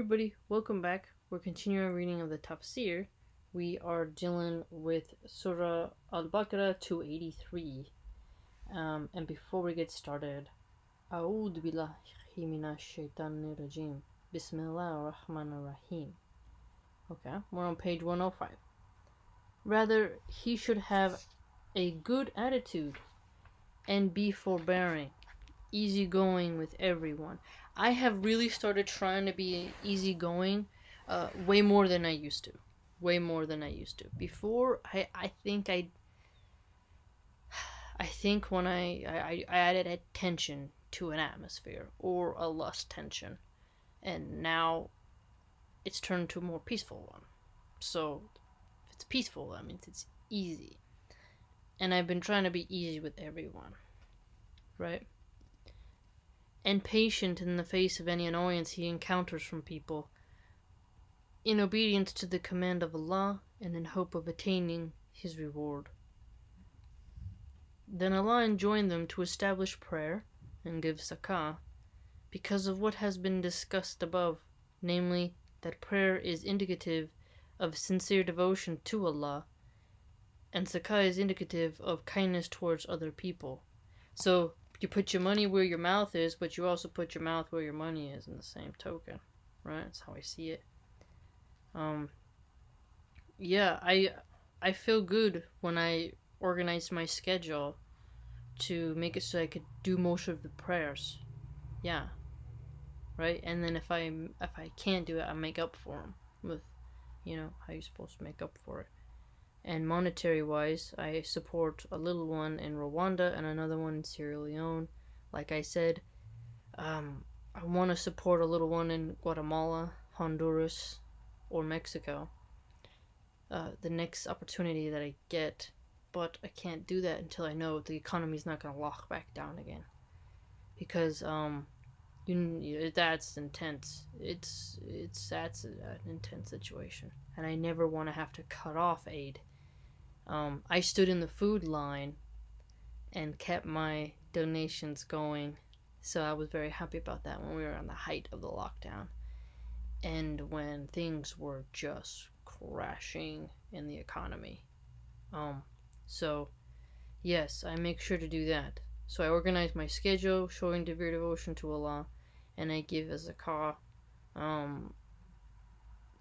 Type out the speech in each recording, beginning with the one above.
everybody, welcome back. We're continuing reading of the Tafsir. We are dealing with Surah Al-Baqarah 283. Um, and before we get started, أعوذ بالله من الشيطان الرجيم بسم الله الرحمن الرحيم. Okay, we're on page 105. Rather, he should have a good attitude and be forbearing, easygoing with everyone. I have really started trying to be easygoing uh, way more than I used to. Way more than I used to. Before, I, I think I. I think when I, I, I added a tension to an atmosphere or a lust tension, and now it's turned to a more peaceful one. So, if it's peaceful, that means it's easy. And I've been trying to be easy with everyone, right? And patient in the face of any annoyance he encounters from people, in obedience to the command of Allah and in hope of attaining his reward. Then Allah enjoined them to establish prayer and give zakah because of what has been discussed above, namely that prayer is indicative of sincere devotion to Allah and zakah is indicative of kindness towards other people. So you put your money where your mouth is, but you also put your mouth where your money is in the same token, right? That's how I see it. Um, yeah, I I feel good when I organize my schedule to make it so I could do most of the prayers. Yeah, right. And then if I if I can't do it, I make up for them with, you know, how you're supposed to make up for it. And monetary wise, I support a little one in Rwanda and another one in Sierra Leone. Like I said, um, I want to support a little one in Guatemala, Honduras, or Mexico. Uh, the next opportunity that I get, but I can't do that until I know the economy's not going to lock back down again. Because um, you that's intense. It's it's that's an intense situation, and I never want to have to cut off aid um, I stood in the food line and kept my donations going. So I was very happy about that when we were on the height of the lockdown. And when things were just crashing in the economy. Um, so, yes, I make sure to do that. So I organize my schedule, showing severe devotion to Allah, and I give as a zakah um,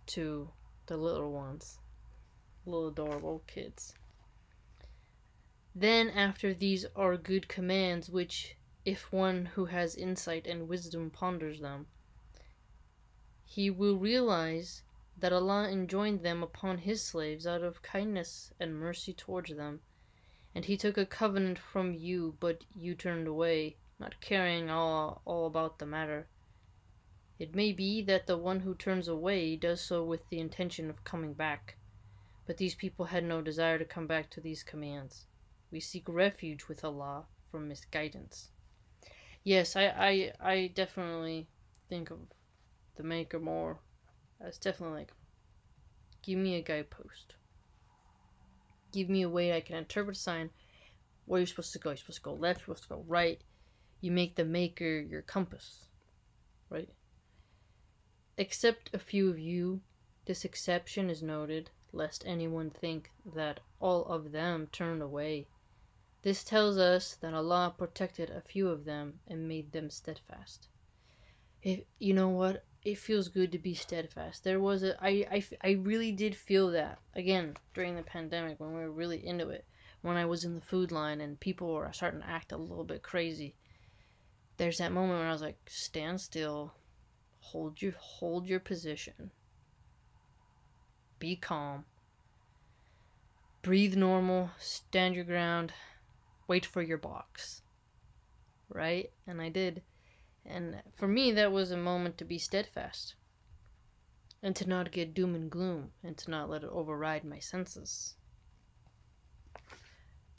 to the little ones, little adorable kids. Then after these are good commands, which, if one who has insight and wisdom ponders them, he will realize that Allah enjoined them upon His slaves out of kindness and mercy towards them, and He took a covenant from you, but you turned away, not caring all, all about the matter. It may be that the one who turns away does so with the intention of coming back, but these people had no desire to come back to these commands. We seek refuge with Allah from misguidance. Yes, I, I, I definitely think of the Maker more as definitely like, give me a guidepost. Give me a way I can interpret a sign where you're supposed to go. You're supposed to go left, you're supposed to go right. You make the Maker your compass, right? Except a few of you, this exception is noted, lest anyone think that all of them turned away this tells us that Allah protected a few of them and made them steadfast. If, you know what? It feels good to be steadfast. There was a I, I, I really did feel that again during the pandemic when we were really into it. When I was in the food line and people were starting to act a little bit crazy. There's that moment when I was like, stand still, hold your hold your position, be calm, breathe normal, stand your ground, wait for your box. Right? And I did. And for me, that was a moment to be steadfast. And to not get doom and gloom, and to not let it override my senses.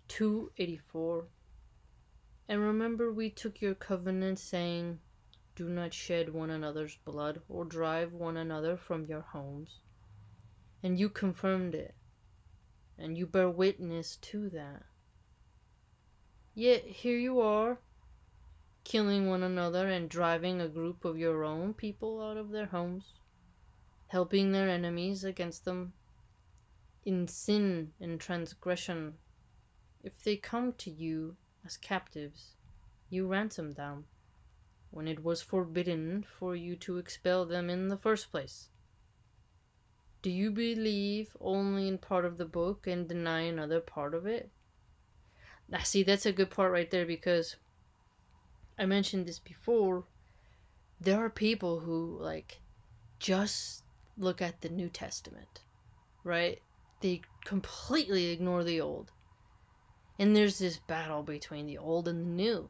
284. And remember, we took your covenant, saying, Do not shed one another's blood, or drive one another from your homes. And you confirmed it, and you bear witness to that. Yet here you are, killing one another and driving a group of your own people out of their homes. helping their enemies against them in sin and transgression. If they come to you as captives, you ransom them, when it was forbidden for you to expel them in the first place. Do you believe only in part of the book and deny another part of it? Now, see, that's a good part right there because I mentioned this before. There are people who, like, just look at the New Testament, right? They completely ignore the Old. And there's this battle between the Old and the New.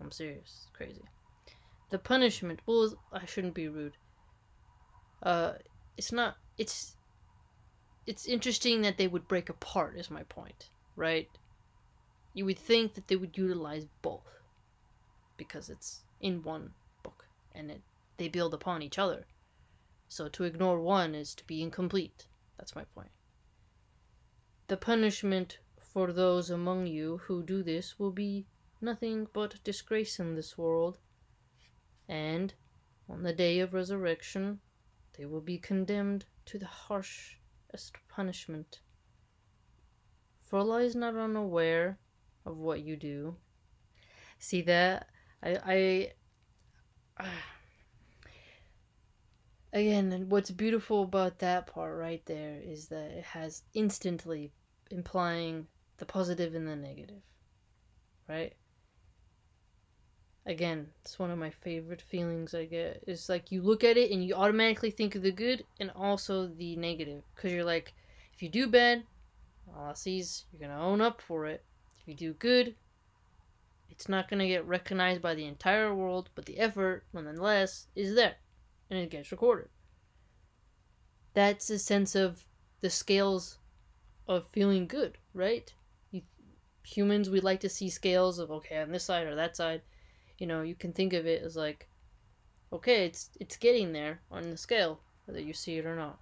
I'm serious. crazy. The punishment, well, I shouldn't be rude. Uh, it's not, it's, it's interesting that they would break apart, is my point, right? You would think that they would utilize both because it's in one book and it, they build upon each other. So to ignore one is to be incomplete. That's my point. The punishment for those among you who do this will be nothing but disgrace in this world, and on the day of resurrection they will be condemned to the harshest punishment. For is not unaware of what you do. See that? I, I, again, what's beautiful about that part right there is that it has instantly implying the positive and the negative, right? Again, it's one of my favorite feelings I get. It's like you look at it and you automatically think of the good and also the negative. Because you're like, if you do bad, Allah sees, you're going to own up for it. If you do good, it's not going to get recognized by the entire world, but the effort, nonetheless, is there. And it gets recorded. That's a sense of the scales of feeling good, right? You, humans, we like to see scales of, okay, on this side or that side. You know, you can think of it as like, okay, it's, it's getting there on the scale, whether you see it or not.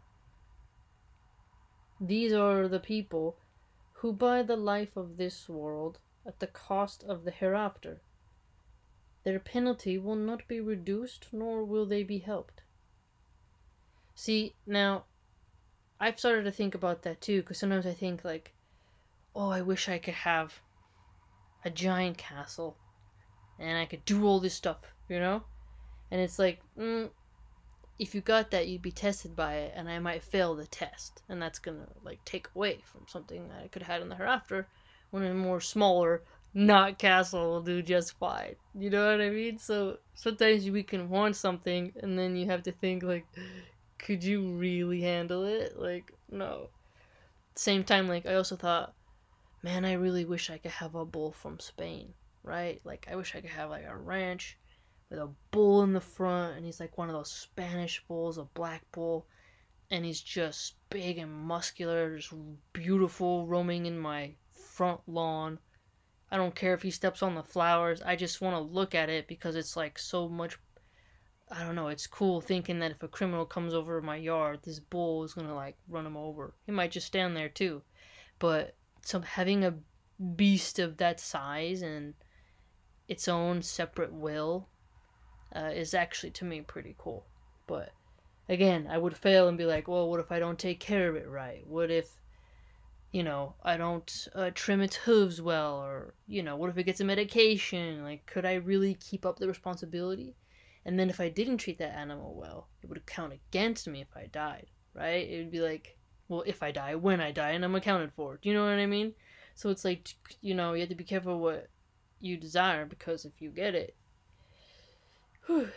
These are the people who buy the life of this world at the cost of the hereafter. Their penalty will not be reduced, nor will they be helped. See, now, I've started to think about that too, because sometimes I think, like, oh, I wish I could have a giant castle and I could do all this stuff, you know? And it's like, mm, if you got that, you'd be tested by it, and I might fail the test, and that's gonna like take away from something that I could have in the hereafter, when a more smaller, not castle will do just fine. You know what I mean? So sometimes we can want something, and then you have to think like, could you really handle it? Like, no. Same time, like I also thought, man, I really wish I could have a bull from Spain, right? Like I wish I could have like a ranch with a bull in the front, and he's like one of those Spanish bulls, a black bull, and he's just big and muscular, just beautiful, roaming in my front lawn. I don't care if he steps on the flowers. I just want to look at it because it's like so much. I don't know. It's cool thinking that if a criminal comes over my yard, this bull is gonna like run him over. He might just stand there too, but some having a beast of that size and its own separate will uh, is actually to me pretty cool. But again, I would fail and be like, well, what if I don't take care of it right? What if, you know, I don't uh, trim its hooves well? Or, you know, what if it gets a medication? Like, could I really keep up the responsibility? And then if I didn't treat that animal well, it would count against me if I died, right? It would be like, well, if I die, when I die, and I'm accounted for. Do you know what I mean? So it's like, you know, you have to be careful what you desire because if you get it, whew,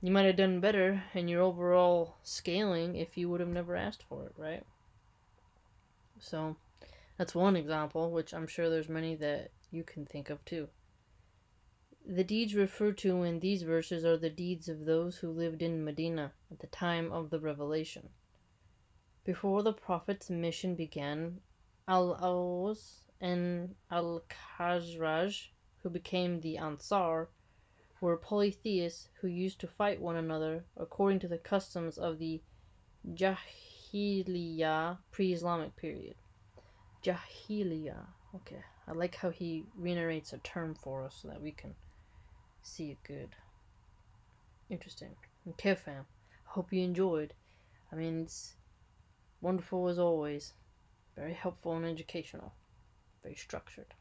you might have done better in your overall scaling if you would have never asked for it, right? So, that's one example, which I'm sure there's many that you can think of too. The deeds referred to in these verses are the deeds of those who lived in Medina at the time of the revelation. Before the Prophet's mission began, Al Aws and Al Khazraj, who became the Ansar, were polytheists who used to fight one another according to the customs of the Jahiliyyah pre-Islamic period. Jahiliyyah. Okay, I like how he reiterates a term for us so that we can see it good. Interesting. Okay, fam. Hope you enjoyed. I mean, it's wonderful as always. Very helpful and educational. Very structured.